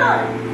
Senhor.